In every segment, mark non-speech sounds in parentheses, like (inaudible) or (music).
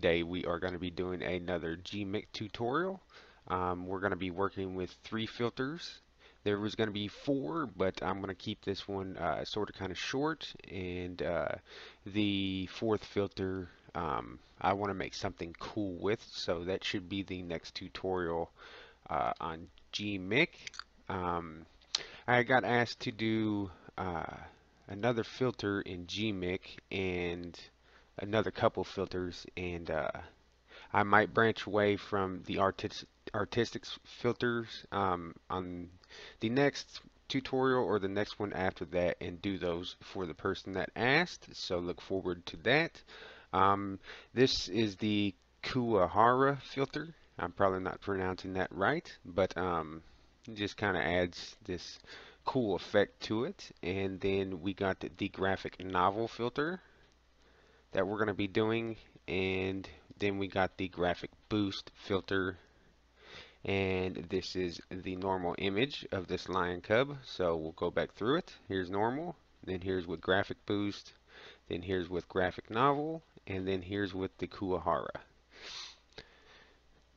Today we are going to be doing another GMIC tutorial. Um, we're going to be working with three filters. There was going to be four, but I'm going to keep this one uh, sort of kind of short. And uh, the fourth filter um, I want to make something cool with, so that should be the next tutorial uh, on GMIC. Um, I got asked to do uh, another filter in GMIC and another couple filters and uh, I might branch away from the artistic filters um, on the next tutorial or the next one after that and do those for the person that asked. So look forward to that. Um, this is the Kuwahara filter. I'm probably not pronouncing that right but um, just kind of adds this cool effect to it. And then we got the, the graphic novel filter that we're going to be doing and then we got the graphic boost filter and this is the normal image of this lion cub. So we'll go back through it. Here's normal then here's with graphic boost then here's with graphic novel and then here's with the Kuwahara.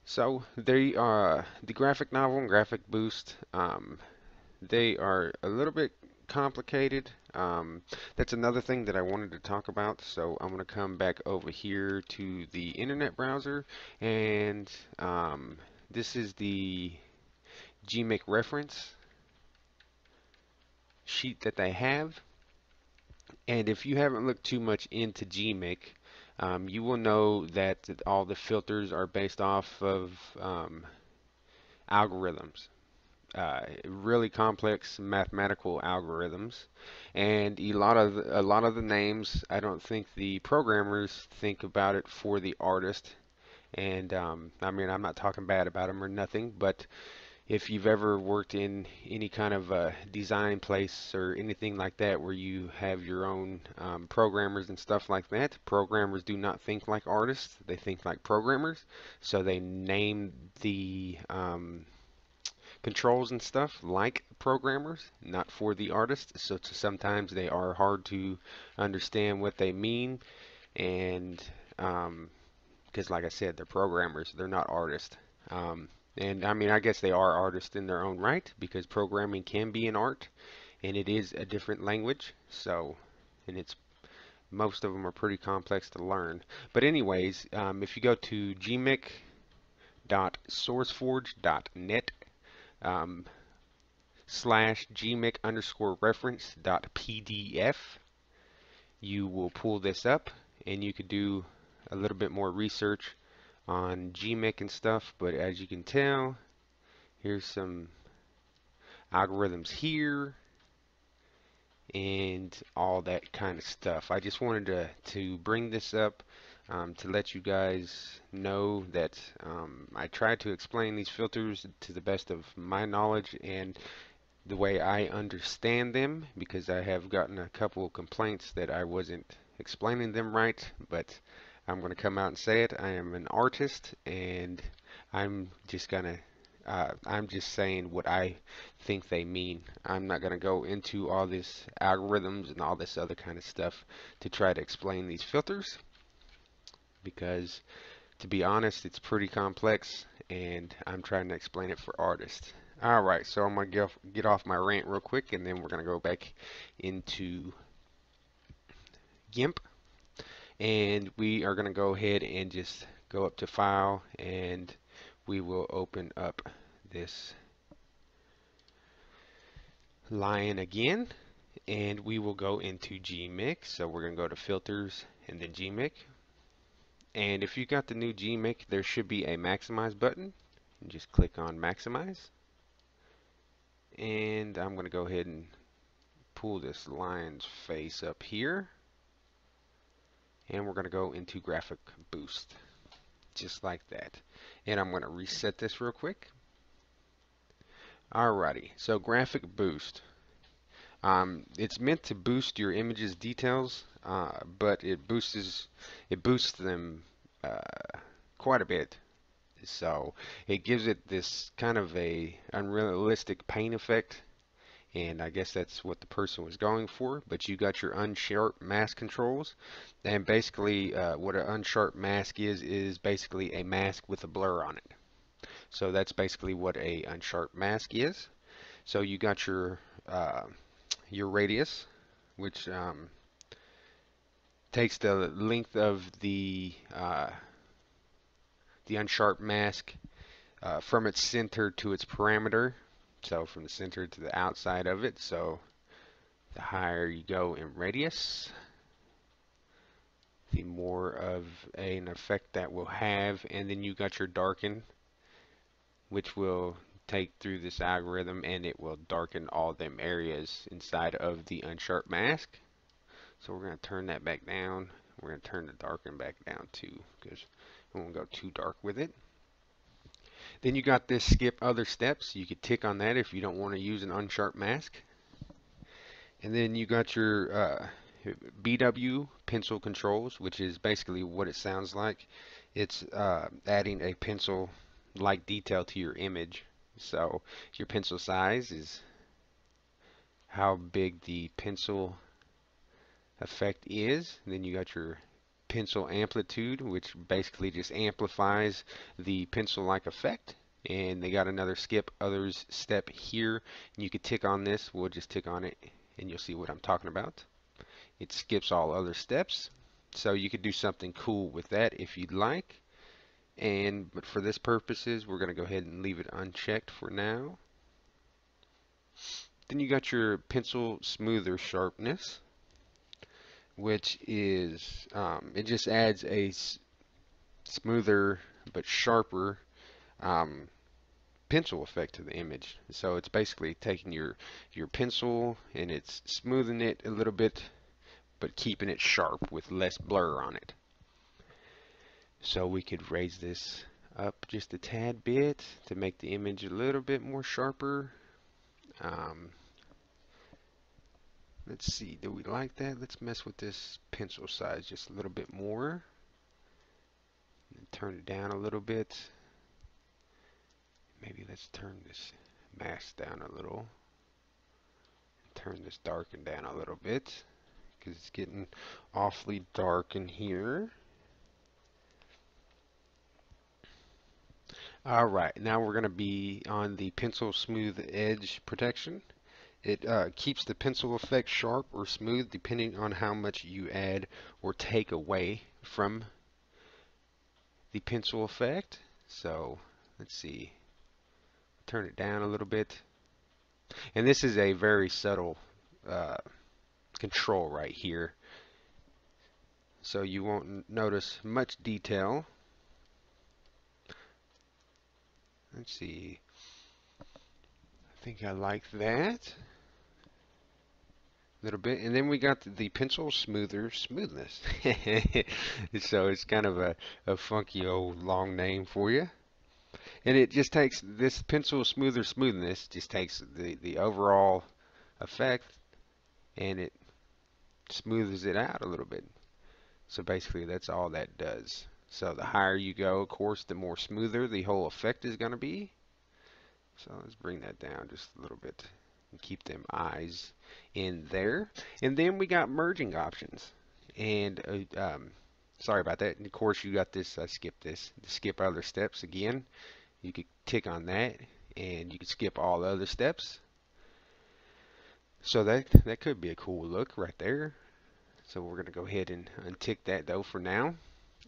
So they are the graphic novel and graphic boost um, they are a little bit complicated. Um, that's another thing that I wanted to talk about. So I'm going to come back over here to the internet browser and um, this is the GMIC reference sheet that they have. And if you haven't looked too much into GMIC, um, you will know that all the filters are based off of um, algorithms uh, really complex mathematical algorithms. And a lot of a lot of the names I don't think the programmers think about it for the artist. And um, I mean I'm not talking bad about them or nothing but if you've ever worked in any kind of uh, design place or anything like that where you have your own um, programmers and stuff like that programmers do not think like artists. They think like programmers. So they name the um, controls and stuff like programmers, not for the artist. So sometimes they are hard to understand what they mean, and because, um, like I said, they're programmers, they're not artists. Um, and I mean, I guess they are artists in their own right because programming can be an art, and it is a different language. So, and it's most of them are pretty complex to learn. But anyways, um, if you go to gmic.sourceforge.net um, slash gmic underscore reference dot pdf you will pull this up and you could do a little bit more research on gmic and stuff but as you can tell here's some algorithms here and all that kind of stuff. I just wanted to to bring this up um, to let you guys know that um, I try to explain these filters to the best of my knowledge and the way I understand them because I have gotten a couple of complaints that I wasn't explaining them right but I'm going to come out and say it I am an artist and I'm just gonna uh, I'm just saying what I think they mean. I'm not going to go into all this algorithms and all this other kind of stuff to try to explain these filters because to be honest it's pretty complex and I'm trying to explain it for artists. Alright, so I'm going to get off my rant real quick and then we're to go back into GIMP. And we are to go ahead and just go up to file and we will open up this lion again and we will go into GMIC so we're going to go to filters and then GMIC and if you got the new GMIC, there should be a maximize button. Just click on maximize. And I'm going to go ahead and pull this lion's face up here. And we're going to go into graphic boost. Just like that. And I'm going to reset this real quick. Alrighty, so graphic boost. Um, it's meant to boost your image's details, uh, but it boosts it boosts them uh, quite a bit. So it gives it this kind of a unrealistic paint effect, and I guess that's what the person was going for but you got your unsharp mask controls and basically uh, what an unsharp mask is is basically a mask with a blur on it so that's basically what a unsharp mask is so you got your uh, your radius which um, takes the length of the uh, the unsharp mask uh, from its center to its parameter. So from the center to the outside of it. So the higher you go in radius the more of an effect that will have. And then you got your darken which will take through this algorithm and it will darken all them areas inside of the unsharp mask so we're going to turn that back down. We're going to turn the darken back down too because we won't go too dark with it. Then you got this skip other steps. You could tick on that if you don't want to use an unsharp mask. And then you got your uh, BW pencil controls, which is basically what it sounds like. It's uh, adding a pencil like detail to your image. So your pencil size is how big the pencil effect is. And then you got your pencil amplitude, which basically just amplifies the pencil-like effect. And they got another skip others step here. And you could tick on this. We'll just tick on it and you'll see what I'm talking about. It skips all other steps. So you could do something cool with that if you'd like. And but for this purposes, we're going to go ahead and leave it unchecked for now. Then you got your pencil smoother sharpness which is um, it just adds a smoother but sharper um, pencil effect to the image. So it's basically taking your your pencil and it's smoothing it a little bit, but keeping it sharp with less blur on it. So we could raise this up just a tad bit to make the image a little bit more sharper. Um, Let's see, do we like that? Let's mess with this pencil size just a little bit more. Turn it down a little bit. Maybe let's turn this mask down a little. Turn this darken down a little bit because it's getting awfully dark in here. Alright, now we're going to be on the pencil smooth edge protection. It uh, keeps the pencil effect sharp or smooth depending on how much you add or take away from the pencil effect. So let's see, turn it down a little bit. And this is a very subtle uh, control right here. So you won't notice much detail. Let's see. I think I like that A little bit. And then we got the pencil smoother smoothness. (laughs) so it's kind of a, a funky old long name for you. And it just takes this pencil smoother smoothness just takes the, the overall effect and it smooths it out a little bit. So basically that's all that does. So the higher you go, of course, the more smoother the whole effect is going to be. So let's bring that down just a little bit and keep them eyes in there. And then we got merging options. And uh, um, sorry about that. And of course, you got this. I skipped this. Skip other steps again. You could tick on that, and you could skip all the other steps. So that that could be a cool look right there. So we're going to go ahead and untick that though for now.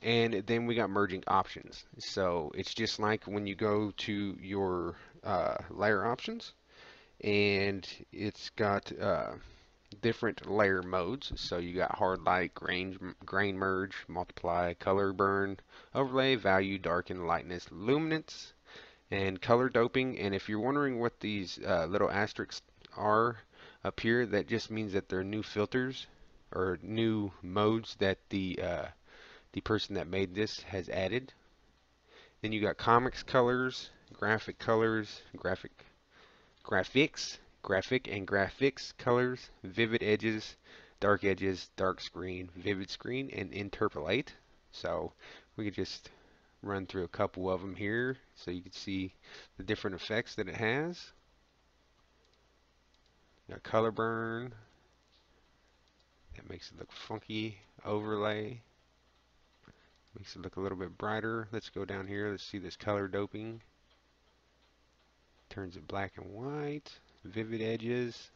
And then we got merging options. So it's just like when you go to your uh, layer options and it's got uh, different layer modes. So you got hard light, grain, grain merge, multiply, color burn, overlay, value, darken, lightness, luminance, and color doping. And if you're wondering what these uh, little asterisks are up here, that just means that they're new filters or new modes that the uh, the person that made this has added. Then you got comics colors, graphic colors, graphic graphics, graphic and graphics colors, vivid edges, dark edges, dark screen, vivid screen, and interpolate. So we could just run through a couple of them here so you can see the different effects that it has. got color burn. That makes it look funky. Overlay. Makes it look a little bit brighter. Let's go down here. Let's see this color doping. Turns it black and white. Vivid edges.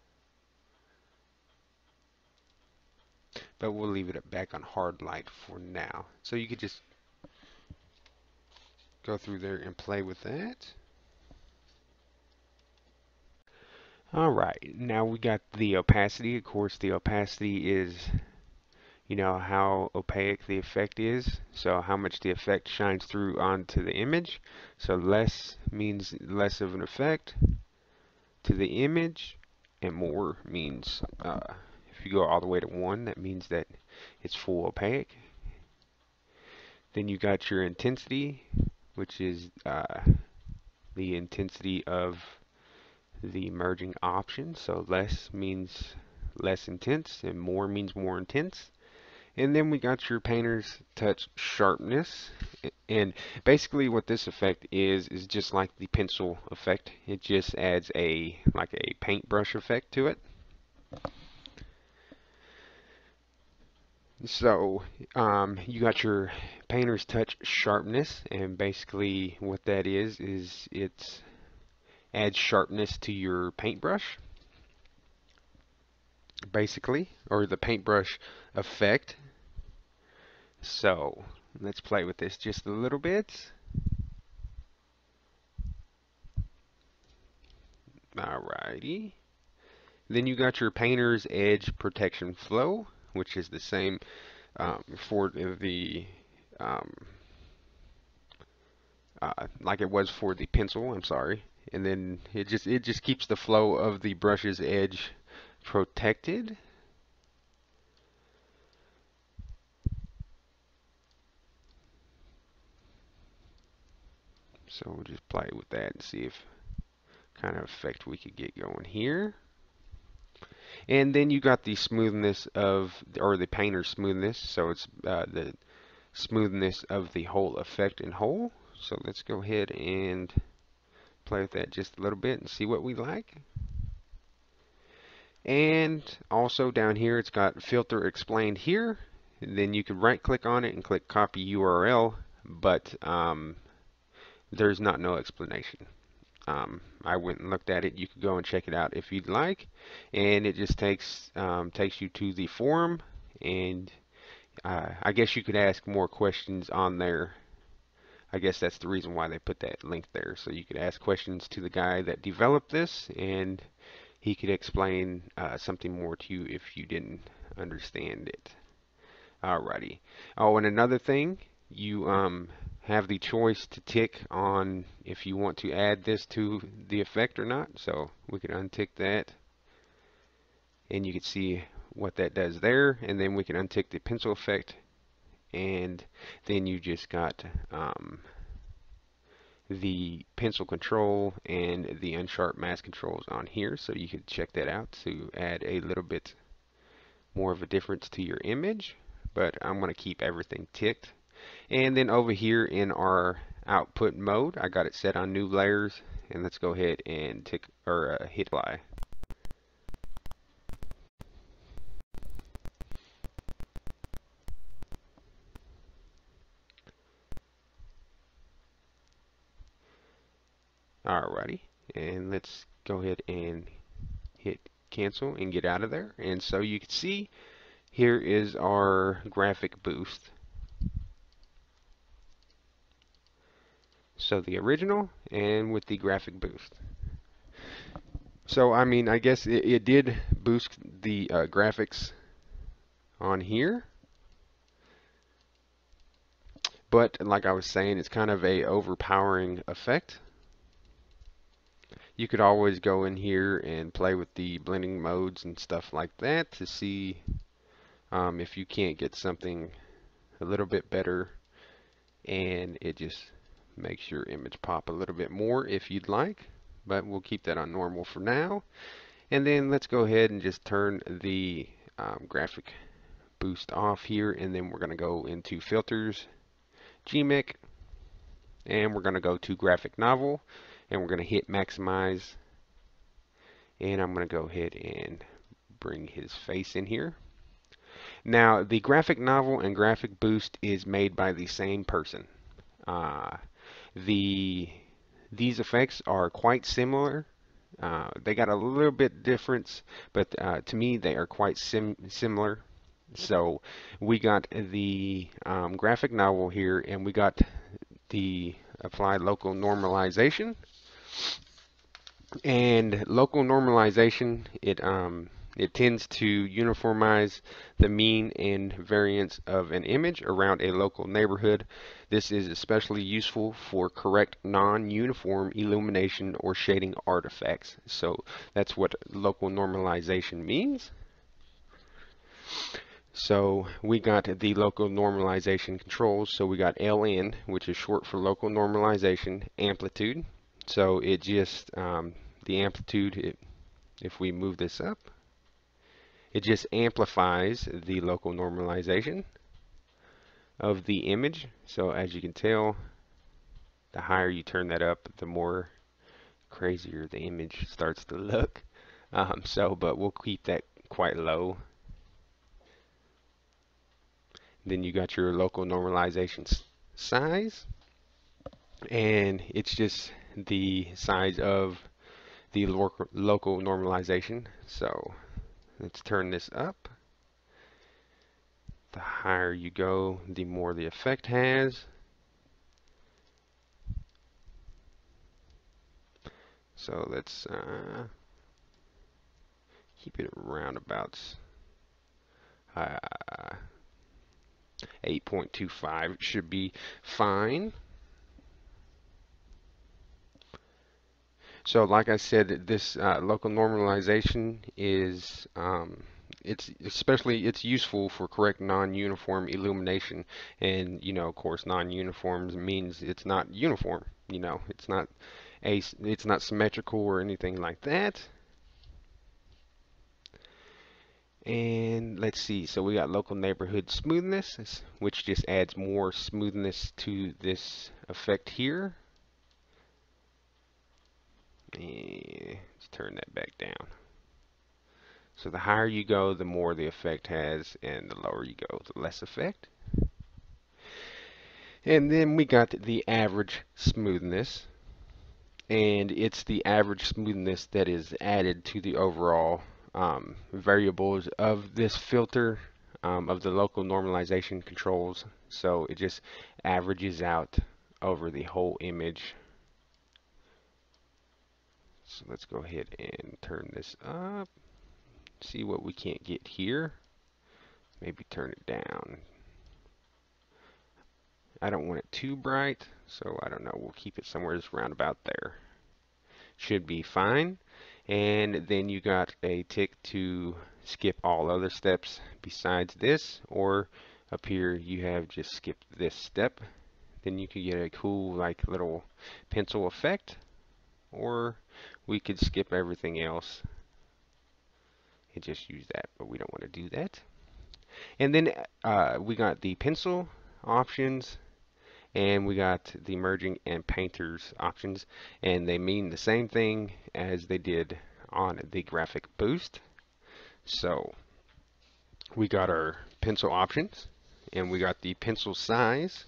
But we'll leave it back on hard light for now. So you could just go through there and play with that. Alright, now we got the opacity. Of course, the opacity is, you know, how opaque the effect is. So how much the effect shines through onto the image. So less means less of an effect to the image, and more means, uh, if you go all the way to 1, that means that it's full opaque. Then you got your intensity, which is uh, the intensity of the merging option. So less means less intense and more means more intense. And then we got your painter's touch sharpness. And basically what this effect is, is just like the pencil effect. It just adds a, like a paintbrush effect to it. So um, you got your painter's touch sharpness and basically what that is is it's adds sharpness to your paintbrush basically or the paintbrush effect so let's play with this just a little bit. Alrighty. Then you got your painter's edge protection flow which is the same um, for the um, uh, like it was for the pencil I'm sorry. And then it just it just keeps the flow of the brush's edge protected so we'll just play with that and see if kind of effect we could get going here and then you got the smoothness of, or the painter smoothness, so it's uh, the smoothness of the whole effect in whole. So let's go ahead and play with that just a little bit and see what we like. And also down here it's got filter explained here. And then you can right click on it and click copy URL, but um, there's not no explanation. Um, I went and looked at it. You could go and check it out if you'd like, and it just takes um, takes you to the forum, and uh, I guess you could ask more questions on there. I guess that's the reason why they put that link there, so you could ask questions to the guy that developed this, and he could explain uh, something more to you if you didn't understand it. Alrighty. Oh, and another thing, you um, have the choice to tick on if you want to add this to the effect or not. So we can untick that and you can see what that does there. And then we can untick the pencil effect and then you just got um, the pencil control and the unsharp mask controls on here. So you can check that out to add a little bit more of a difference to your image. But I'm going to keep everything ticked and then over here in our output mode, I got it set on new layers. And let's go ahead and tick or uh, hit apply. Alrighty, and let's go ahead and hit cancel and get out of there. And so you can see here is our graphic boost. So the original and with the graphic boost. So I mean, I guess it, it did boost the uh, graphics on here. But like I was saying, it's kind of a overpowering effect. You could always go in here and play with the blending modes and stuff like that to see um, if you can't get something a little bit better and it just makes your image pop a little bit more if you'd like but we'll keep that on normal for now and then let's go ahead and just turn the um, graphic boost off here and then we're going to go into filters GMIC and we're going to go to graphic novel and we're going to hit maximize And I'm going to go ahead and bring his face in here. Now, the graphic novel and graphic boost is made by the same person. Uh, the these effects are quite similar. Uh, they got a little bit difference, but uh, to me they are quite sim similar. So we got the um, graphic novel here, and we got the applied local normalization. And local normalization, it um, it tends to uniformize the mean and variance of an image around a local neighborhood. This is especially useful for correct non-uniform illumination or shading artifacts. So that's what local normalization means. So we got the local normalization controls. So we got LN, which is short for local normalization, amplitude. So it just, um, the amplitude, it, if we move this up, it just amplifies the local normalization of the image. So as you can tell, the higher you turn that up, the more crazier the image starts to look. Um, so, but we'll keep that quite low. Then you got your local normalization size, and it's just the size of the local normalization. So Let's turn this up. The higher you go, the more the effect has. So let's uh, keep it around about uh, 8.25 should be fine. So like I said, this uh, local normalization is um, it's especially it's useful for correct non-uniform illumination. And you know of course non-uniform means it's not uniform you know it's not a it's not symmetrical or anything like that. And let's see so we got local neighborhood smoothness which just adds more smoothness to this effect here let's turn that back down. So the higher you go, the more the effect has, and the lower you go, the less effect. And then we got the average smoothness, and it's the average smoothness that is added to the overall um, variables of this filter um, of the local normalization controls. So it just averages out over the whole image so let's go ahead and turn this up. See what we can't get here. Maybe turn it down. I don't want it too bright, so I don't know. We'll keep it somewhere around about there. Should be fine. And then you got a tick to skip all other steps besides this, or up here you have just skipped this step. Then you can get a cool like little pencil effect or we could skip everything else and just use that, but we don't want to do that. And then uh, we got the pencil options and we got the merging and painters options and they mean the same thing as they did on the graphic boost. So we got our pencil options and we got the pencil size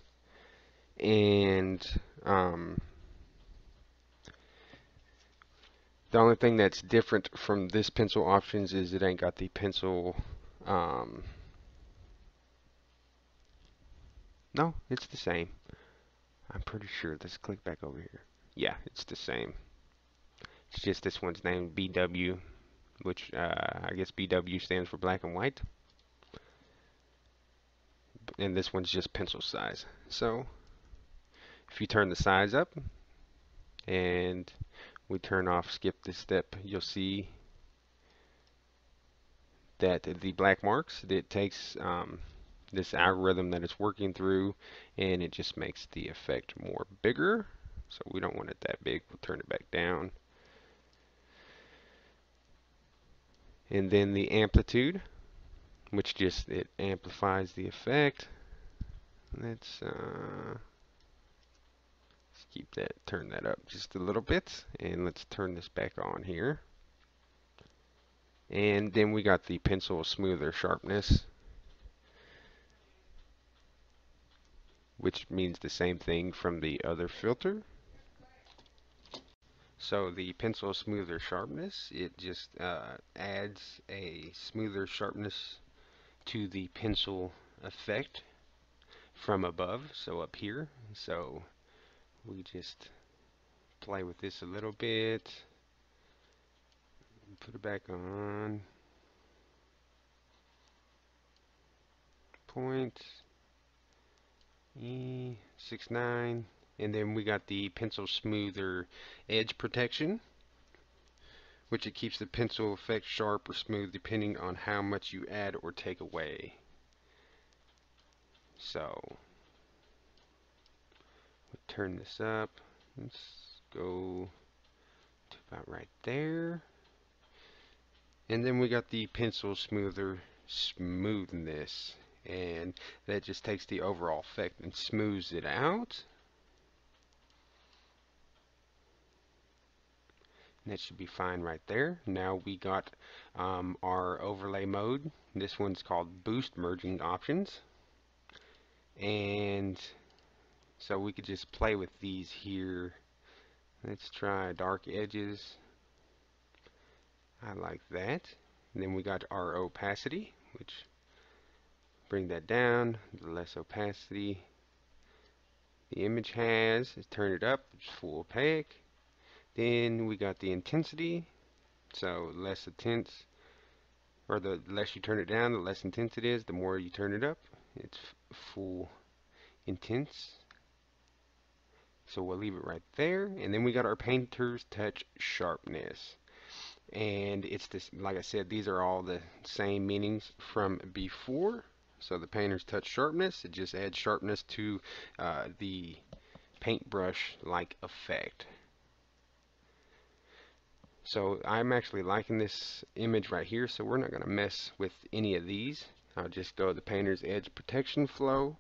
and um, The only thing that's different from this pencil options is it ain't got the pencil um, no it's the same. I'm pretty sure. Let's click back over here. Yeah it's the same. It's just this one's named BW which uh, I guess BW stands for black and white. And this one's just pencil size. So if you turn the size up and we turn off skip this step, you'll see that the black marks, it takes um, this algorithm that it's working through and it just makes the effect more bigger. So we don't want it that big. We'll turn it back down. And then the amplitude, which just it amplifies the effect. Let's uh, keep that, turn that up just a little bit, and let's turn this back on here. And then we got the pencil smoother sharpness, which means the same thing from the other filter. So the pencil smoother sharpness, it just uh, adds a smoother sharpness to the pencil effect from above, so up here. So we just play with this a little bit put it back on. Point E six nine, and then we got the pencil smoother edge protection, which it keeps the pencil effect sharp or smooth depending on how much you add or take away. So we turn this up. Let's go to about right there. And then we got the pencil smoother smoothness. And that just takes the overall effect and smooths it out. That should be fine right there. Now we got um, our overlay mode. This one's called Boost Merging Options. And so we could just play with these here. Let's try dark edges. I like that. And then we got our opacity, which bring that down, the less opacity the image has, turn it up, it's full opaque. Then we got the intensity, so less intense, or the less you turn it down, the less intense it is, the more you turn it up, it's full intense. So we'll leave it right there. And then we got our painter's touch sharpness. And it's this like I said these are all the same meanings from before. So the painter's touch sharpness it just adds sharpness to uh, the paintbrush like effect. So I'm actually liking this image right here so we're not going to mess with any of these. I'll just go the painter's edge protection flow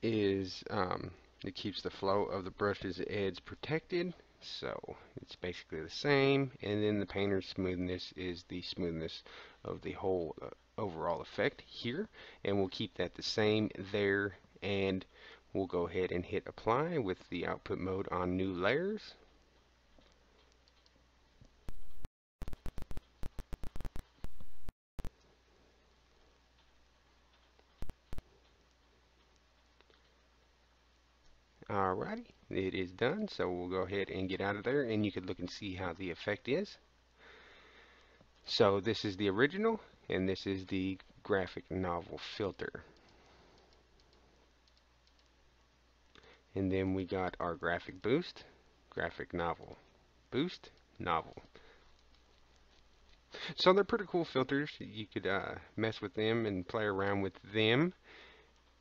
is um, it keeps the flow of the brush's edge protected so it's basically the same. And then the painter's smoothness is the smoothness of the whole uh, overall effect here. And we'll keep that the same there. And we'll go ahead and hit apply with the output mode on new layers. Alrighty, it is done, so we'll go ahead and get out of there, and you can look and see how the effect is. So this is the original, and this is the graphic novel filter. And then we got our graphic boost, graphic novel, boost, novel. So they're pretty cool filters. You could uh, mess with them and play around with them.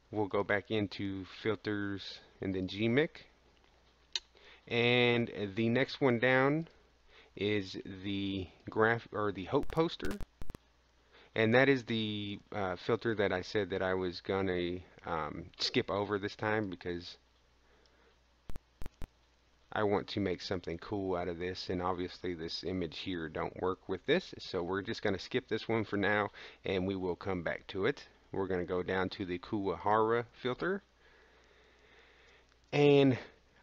We'll go back into filters and then GMIC. And the next one down is the graph or the Hope poster. And that is the uh, filter that I said that I was gonna um, skip over this time because I want to make something cool out of this and obviously this image here don't work with this so we're just going to skip this one for now and we will come back to it we're going to go down to the Kuwahara filter and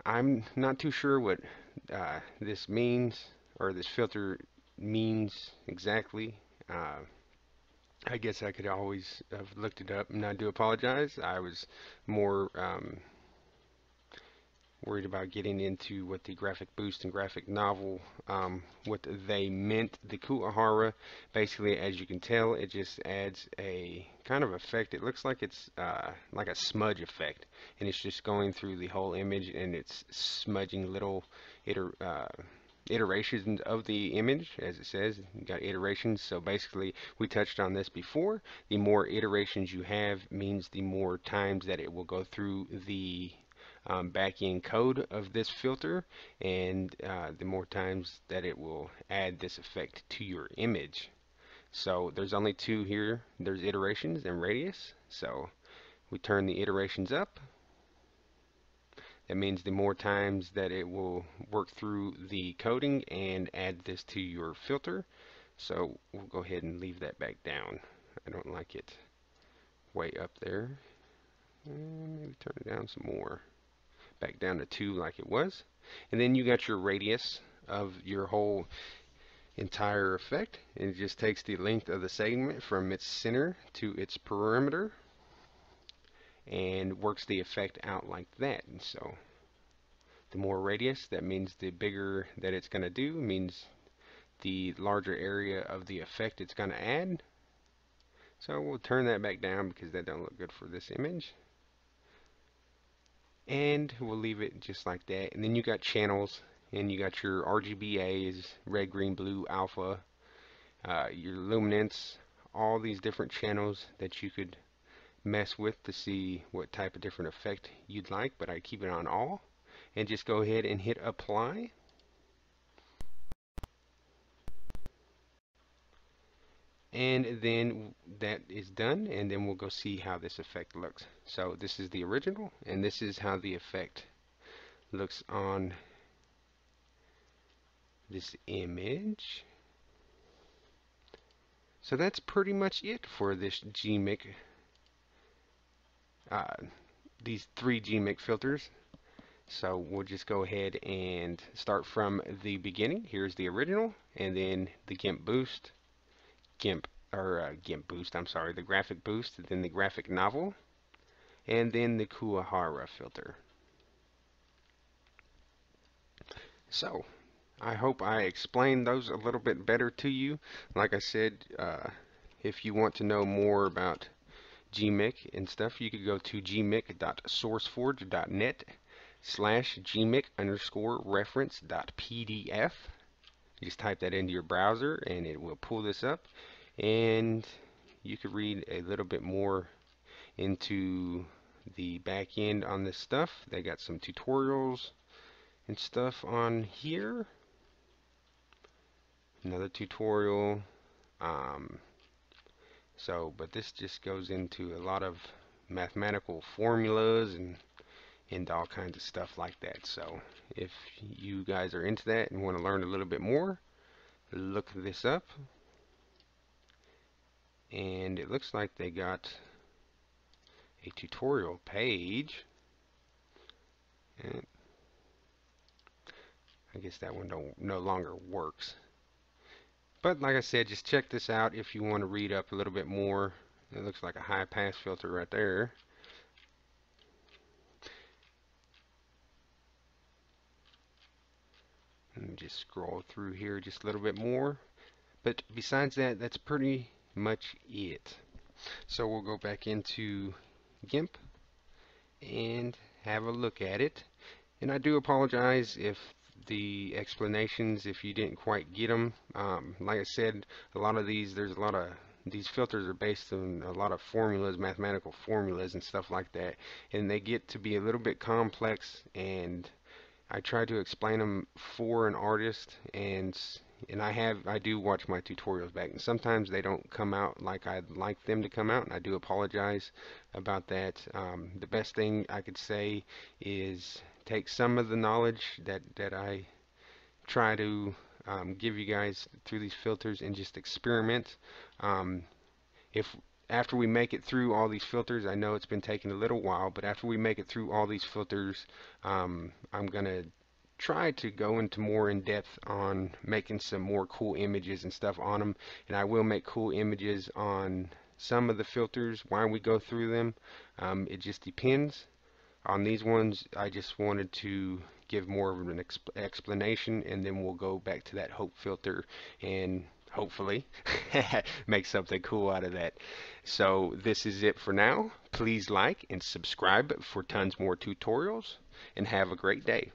I'm not too sure what uh, this means or this filter means exactly. Uh, I guess I could always have looked it up and I do apologize. I was more um, worried about getting into what the graphic boost and graphic novel, um, what they meant. The Kuwahara, basically, as you can tell, it just adds a kind of effect. It looks like it's uh, like a smudge effect, and it's just going through the whole image, and it's smudging little iter uh, iterations of the image as it says you got iterations so basically we touched on this before the more iterations you have means the more times that it will go through the um, back-end code of this filter and uh, the more times that it will add this effect to your image. So there's only two here. There's iterations and radius. So we turn the iterations up. That means the more times that it will work through the coding and add this to your filter. So we'll go ahead and leave that back down. I don't like it way up there. And maybe turn it down some more. Back down to 2 like it was. And then you got your radius of your whole entire effect. And it just takes the length of the segment from its center to its perimeter and works the effect out like that. And so the more radius, that means the bigger that it's going to do, means the larger area of the effect it's going to add. So we'll turn that back down because that don't look good for this image. And we'll leave it just like that. And then you got channels, and you got your RGBAs, red, green, blue, alpha, uh, your luminance, all these different channels that you could mess with to see what type of different effect you'd like, but I keep it on all. And just go ahead and hit apply. And then that is done and then we'll go see how this effect looks. So this is the original and this is how the effect looks on this image. So that's pretty much it for this GMIC uh, these three GMIC filters. So we'll just go ahead and start from the beginning. Here's the original and then the GIMP boost GIMP or uh, GIMP boost, I'm sorry, the graphic boost, then the graphic novel, and then the Kuwahara filter. So, I hope I explained those a little bit better to you. Like I said, uh, if you want to know more about GMIC and stuff, you could go to gmic.sourceforge.net slash gmic underscore reference dot pdf just type that into your browser and it will pull this up and you could read a little bit more into the back end on this stuff. They got some tutorials and stuff on here. Another tutorial. Um, so, but this just goes into a lot of mathematical formulas and and all kinds of stuff like that. So if you guys are into that and want to learn a little bit more, look this up. And it looks like they got a tutorial page. And I guess that one don't, no longer works. But like I said, just check this out if you want to read up a little bit more. It looks like a high pass filter right there. and just scroll through here just a little bit more. But besides that that's pretty much it. So we'll go back into GIMP and have a look at it. And I do apologize if the explanations if you didn't quite get them um, like I said a lot of these there's a lot of these filters are based on a lot of formulas mathematical formulas and stuff like that. And they get to be a little bit complex and I try to explain them for an artist and and I have I do watch my tutorials back and sometimes they don't come out like I'd like them to come out and I do apologize about that. Um, the best thing I could say is take some of the knowledge that that I try to um, give you guys through these filters and just experiment. Um, if after we make it through all these filters, I know it's been taking a little while, but after we make it through all these filters, um, I'm going to try to go into more in depth on making some more cool images and stuff on them. And I will make cool images on some of the filters, why we go through them. Um, it just depends. On these ones, I just wanted to give more of an exp explanation and then we'll go back to that hope filter and hopefully (laughs) make something cool out of that. So this is it for now. Please like and subscribe for tons more tutorials and have a great day.